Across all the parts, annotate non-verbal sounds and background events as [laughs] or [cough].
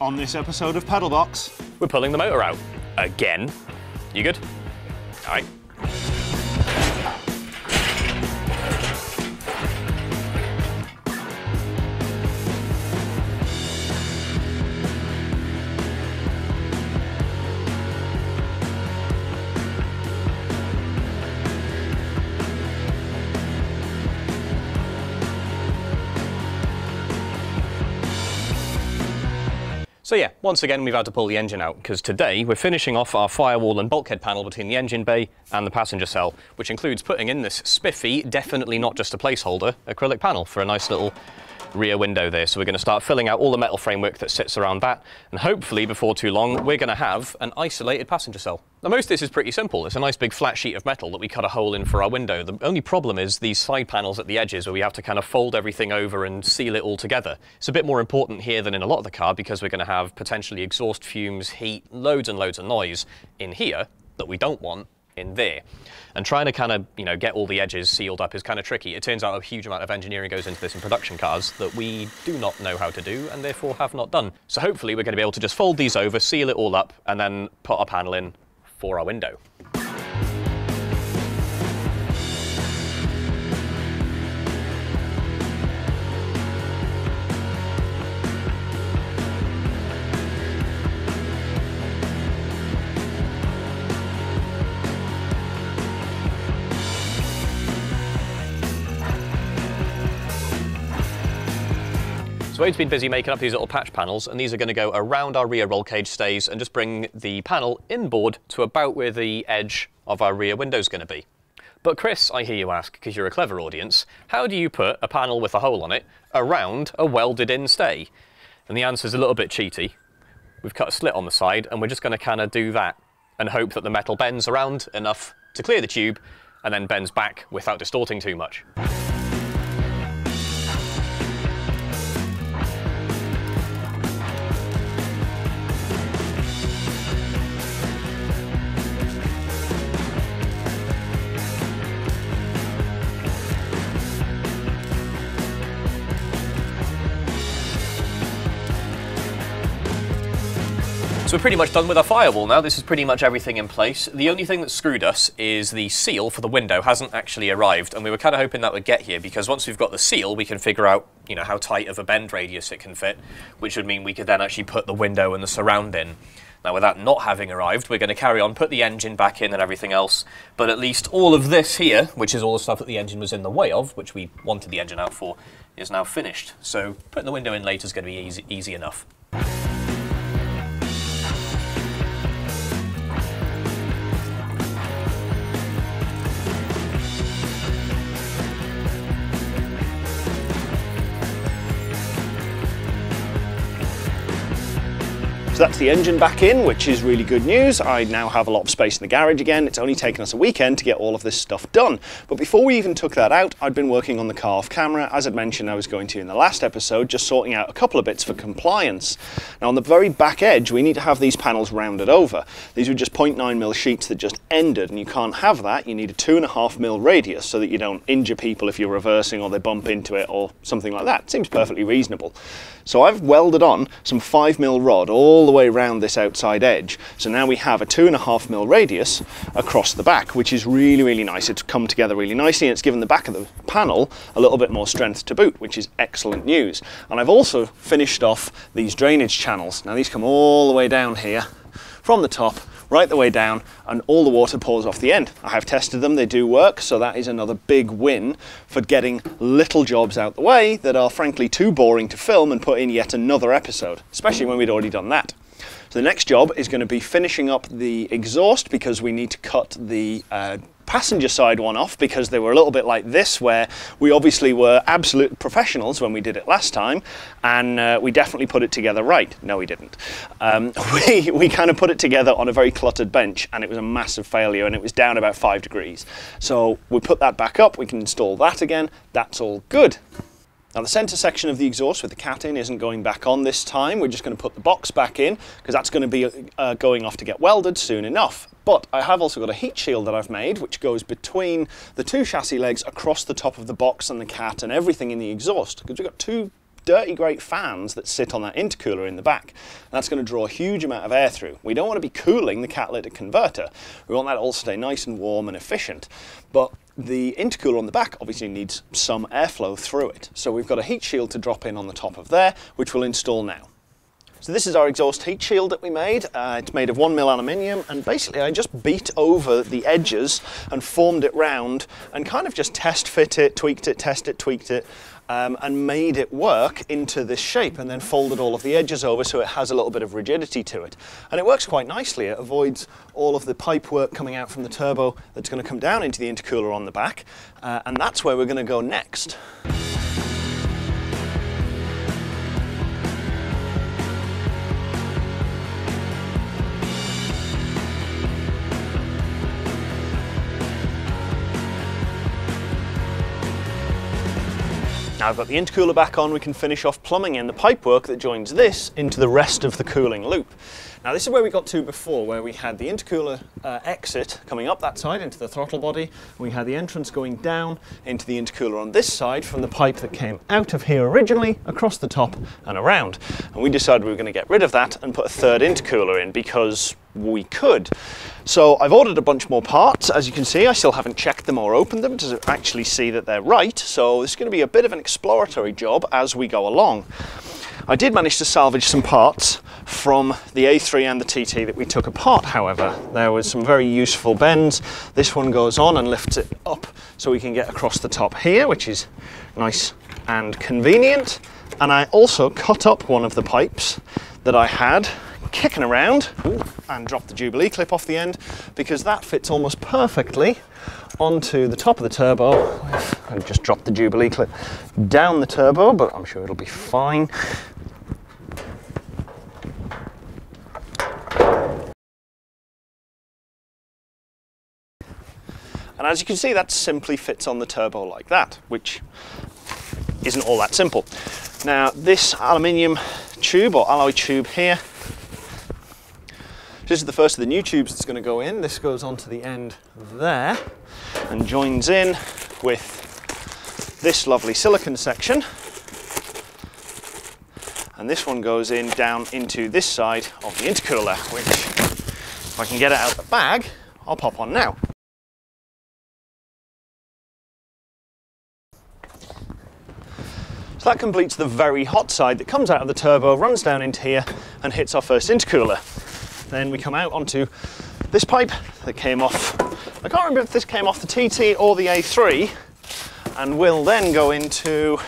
On this episode of Pedalbox, we're pulling the motor out. Again. You good? All right. So yeah, once again we've had to pull the engine out because today we're finishing off our firewall and bulkhead panel between the engine bay and the passenger cell, which includes putting in this spiffy, definitely not just a placeholder, acrylic panel for a nice little rear window there. So we're going to start filling out all the metal framework that sits around that. And hopefully before too long, we're going to have an isolated passenger cell. Now most of this is pretty simple. It's a nice big flat sheet of metal that we cut a hole in for our window. The only problem is these side panels at the edges where we have to kind of fold everything over and seal it all together. It's a bit more important here than in a lot of the car because we're going to have potentially exhaust fumes, heat, loads and loads of noise in here that we don't want in there. And trying to kind of, you know, get all the edges sealed up is kind of tricky. It turns out a huge amount of engineering goes into this in production cars that we do not know how to do and therefore have not done. So hopefully we're going to be able to just fold these over, seal it all up, and then put our panel in for our window. So Wade's been busy making up these little patch panels, and these are going to go around our rear roll cage stays and just bring the panel inboard to about where the edge of our rear window is going to be. But Chris, I hear you ask, because you're a clever audience, how do you put a panel with a hole on it around a welded in stay? And the answer is a little bit cheaty. We've cut a slit on the side, and we're just going to kind of do that and hope that the metal bends around enough to clear the tube and then bends back without distorting too much. So we're pretty much done with our firewall now. This is pretty much everything in place. The only thing that screwed us is the seal for the window hasn't actually arrived, and we were kind of hoping that would get here because once we've got the seal, we can figure out, you know, how tight of a bend radius it can fit, which would mean we could then actually put the window and the surround in. Now, with that not having arrived, we're going to carry on, put the engine back in and everything else, but at least all of this here, which is all the stuff that the engine was in the way of, which we wanted the engine out for, is now finished. So putting the window in later is going to be easy, easy enough. So that's the engine back in, which is really good news. I now have a lot of space in the garage again. It's only taken us a weekend to get all of this stuff done. But before we even took that out, I'd been working on the car off camera. As I'd mentioned I was going to in the last episode, just sorting out a couple of bits for compliance. Now on the very back edge, we need to have these panels rounded over. These were just 0.9 mil sheets that just ended, and you can't have that. You need a two and a half mil radius so that you don't injure people if you're reversing or they bump into it or something like that. Seems perfectly reasonable. So I've welded on some five mil rod all the way around this outside edge. So now we have a two and a half mil radius across the back, which is really, really nice. It's come together really nicely and it's given the back of the panel a little bit more strength to boot, which is excellent news. And I've also finished off these drainage channels. Now these come all the way down here from the top right the way down and all the water pours off the end. I have tested them, they do work, so that is another big win for getting little jobs out the way that are frankly too boring to film and put in yet another episode, especially when we'd already done that. So the next job is going to be finishing up the exhaust because we need to cut the uh, passenger side one off because they were a little bit like this where we obviously were absolute professionals when we did it last time and uh, we definitely put it together right. No, we didn't. Um, [laughs] we, we kind of put it together on a very cluttered bench and it was a massive failure and it was down about five degrees. So we put that back up, we can install that again, that's all good. Now the centre section of the exhaust with the cat in isn't going back on this time. We're just going to put the box back in because that's going to be uh, going off to get welded soon enough. But I have also got a heat shield that I've made which goes between the two chassis legs across the top of the box and the cat and everything in the exhaust because we've got two dirty great fans that sit on that intercooler in the back. And That's going to draw a huge amount of air through. We don't want to be cooling the catalytic converter. We want that all to stay nice and warm and efficient. But the intercooler on the back obviously needs some airflow through it. So we've got a heat shield to drop in on the top of there, which we'll install now. So this is our exhaust heat shield that we made. Uh, it's made of one mil aluminium and basically I just beat over the edges and formed it round and kind of just test fit it, tweaked it, test it, tweaked it um, and made it work into this shape and then folded all of the edges over so it has a little bit of rigidity to it. And it works quite nicely. It avoids all of the pipe work coming out from the turbo that's going to come down into the intercooler on the back uh, and that's where we're going to go next. Now I've got the intercooler back on, we can finish off plumbing in the pipework that joins this into the rest of the cooling loop. Now this is where we got to before, where we had the intercooler uh, exit coming up that side into the throttle body. We had the entrance going down into the intercooler on this side from the pipe that came out of here originally, across the top and around. And we decided we were going to get rid of that and put a third intercooler in because we could. So I've ordered a bunch more parts. As you can see, I still haven't checked them or opened them to actually see that they're right. So this is going to be a bit of an exploratory job as we go along. I did manage to salvage some parts from the A3 and the TT that we took apart, however. There was some very useful bends. This one goes on and lifts it up so we can get across the top here, which is nice and convenient. And I also cut up one of the pipes that I had kicking around Ooh, and drop the Jubilee clip off the end because that fits almost perfectly onto the top of the turbo. I've just dropped the Jubilee clip down the turbo, but I'm sure it'll be fine. And as you can see, that simply fits on the turbo like that, which isn't all that simple. Now, this aluminium tube or alloy tube here this is the first of the new tubes that's going to go in. This goes onto the end there and joins in with this lovely silicon section. And this one goes in down into this side of the intercooler, which if I can get it out of the bag, I'll pop on now. So that completes the very hot side that comes out of the turbo, runs down into here and hits our first intercooler. Then we come out onto this pipe that came off. I can't remember if this came off the TT or the A3 and will then go into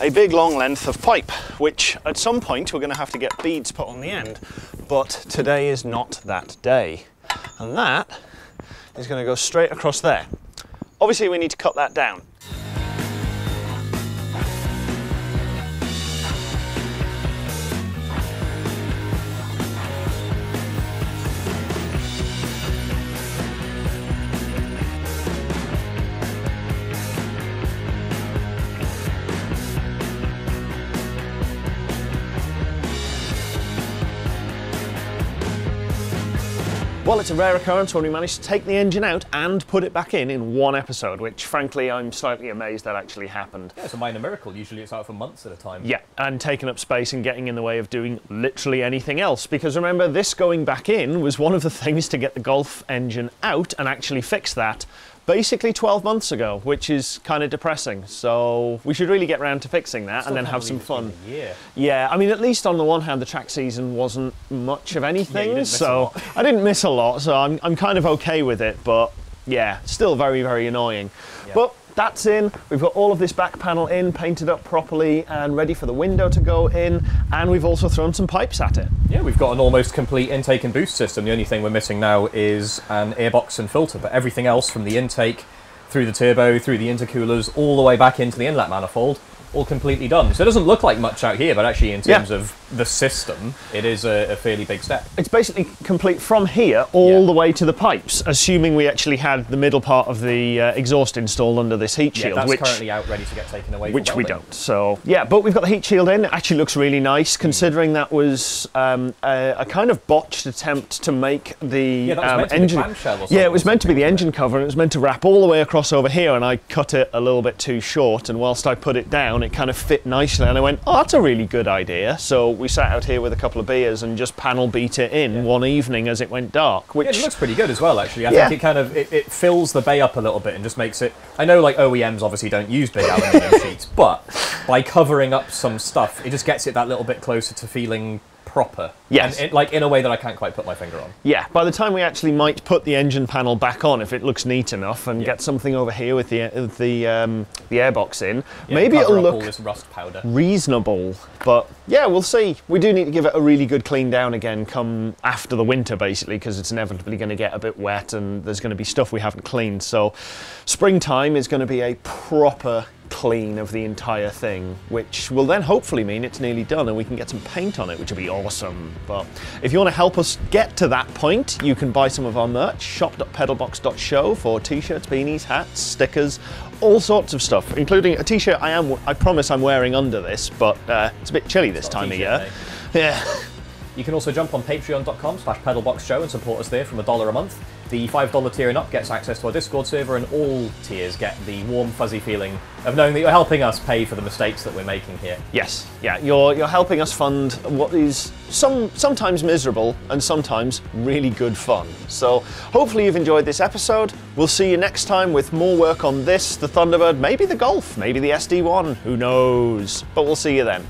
a big long length of pipe, which at some point we're going to have to get beads put on the end. But today is not that day. And that is going to go straight across there. Obviously we need to cut that down. Well, it's a rare occurrence when we manage to take the engine out and put it back in in one episode, which frankly I'm slightly amazed that actually happened. Yeah, it's a minor miracle. Usually it's out for months at a time. Yeah, and taking up space and getting in the way of doing literally anything else. Because remember, this going back in was one of the [laughs] things to get the Golf engine out and actually fix that basically 12 months ago, which is kind of depressing. So we should really get around to fixing that and then have some fun. Yeah. Yeah, I mean, at least on the one hand, the track season wasn't much of anything, yeah, so I didn't miss a lot. So I'm, I'm kind of okay with it, but yeah, still very, very annoying. Yeah. But that's in. We've got all of this back panel in, painted up properly and ready for the window to go in. And we've also thrown some pipes at it. Yeah, we've got an almost complete intake and boost system. The only thing we're missing now is an airbox and filter, but everything else from the intake through the turbo, through the intercoolers, all the way back into the inlet manifold, all completely done. So it doesn't look like much out here, but actually in terms yeah. of the system, it is a, a fairly big step. It's basically complete from here all Yeah. the way to the pipes, assuming we actually had the middle part of the uh, exhaust installed under this heat Yeah, shield, that's which currently out ready to get taken away. which we don't. So yeah, but we've got the heat shield in. It actually looks really nice, considering that was um, a, a kind of botched attempt to make the Yeah, that was um, meant to be the engine. or yeah, it was meant to be the engine cover, and it was meant to wrap all the way across over here, and I cut it a little bit too short. And whilst I put it down, it kind of fit nicely, and I went, "Oh, that's a really good idea." So we sat out here with a couple of beers and just panel beat it in one evening as it went dark, which Yeah, it looks pretty good as well, actually. I Yeah. think it kind of it, it fills the bay up a little bit and just makes it. I know, like OEMs obviously don't use big aluminium [laughs] sheets, but by covering up some stuff, it just gets it that little bit closer to feeling proper. Yes. and it, like in a way that I can't quite put my finger on. Yeah, by the time we actually might put the engine panel back on, if it looks neat enough, and get something over here with the with the um, the airbox in, Yeah, maybe it'll look this rust powder. reasonable. But yeah, we'll see. We do need to give it a really good clean down again, come after the winter, basically, because it's inevitably going to get a bit wet, and there's going to be stuff we haven't cleaned. So, springtime is going to be a proper clean of the entire thing, which will then hopefully mean it's nearly done and we can get some paint on it, which will be awesome. But if you want to help us get to that point, you can buy some of our merch, shop.pedalbox.show for t-shirts, beanies, hats, stickers, all sorts of stuff, including a t-shirt I am I promise I'm wearing under this, but uh, it's a bit chilly this time of year. Yeah. [laughs] You can also jump on patreon.com slash pedalboxshow and support us there from a dollar a month. The $5 tier and up gets access to our Discord server, and all tiers get the warm, fuzzy feeling of knowing that you're helping us pay for the mistakes that we're making here. Yes, yeah, you're you're helping us fund what is some sometimes miserable and sometimes really good fun. So hopefully you've enjoyed this episode. We'll see you next time with more work on this, the Thunderbird, maybe the Golf, maybe the SD1, who knows. But we'll see you then.